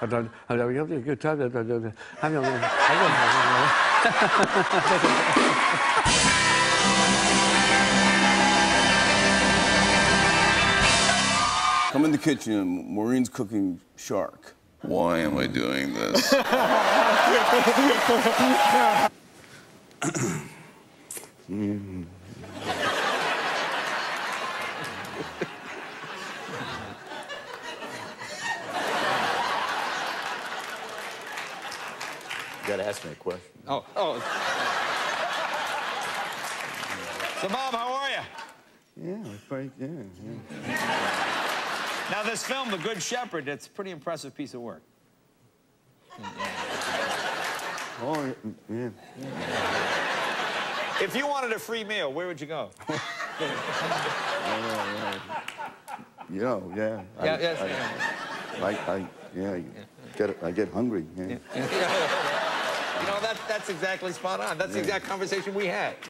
好的，好的，有有有，对对对对对，还有还有还有。 Come in the kitchen. Maureen's cooking shark. Why am I doing this? You gotta ask me a question. Oh, oh. So, Bob, how are you? Yeah, it's pretty. Yeah, yeah. Now, this film, The Good Shepherd, it's a pretty impressive piece of work. Oh, yeah. If you wanted a free meal, where would you go? Yo, yeah. I, Yeah, yes, I, yeah. I, I, yeah, I get, I get hungry. Yeah. You know, that, that's exactly spot on. That's the exact conversation we had.